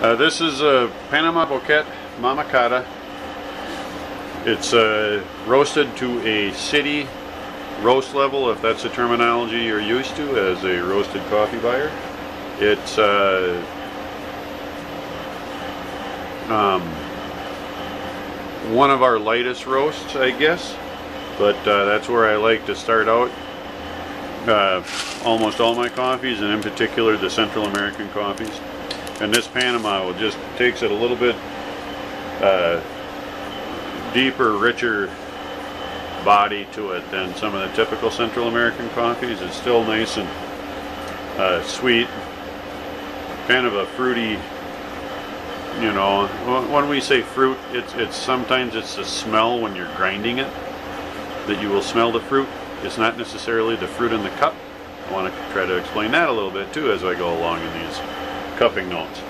Uh, this is a Panama Boquete Mamacata. It's uh, roasted to a city roast level, if that's the terminology you're used to as a roasted coffee buyer. It's uh, um, one of our lightest roasts, I guess, but uh, that's where I like to start out uh, almost all my coffees, and in particular the Central American coffees. And this Panama will just takes it a little bit uh, deeper, richer body to it than some of the typical Central American coffees. It's still nice and uh, sweet, kind of a fruity. You know, when we say fruit, it's it's sometimes it's the smell when you're grinding it that you will smell the fruit. It's not necessarily the fruit in the cup. I want to try to explain that a little bit too as I go along in these cupping notes.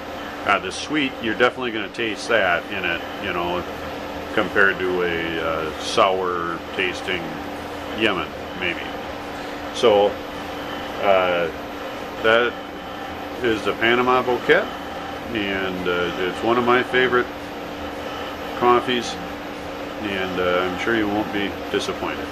Uh, the sweet, you're definitely going to taste that in it, you know, compared to a uh, sour tasting Yemen, maybe. So, uh, that is the Panama Boquete, and uh, it's one of my favorite coffees, and uh, I'm sure you won't be disappointed.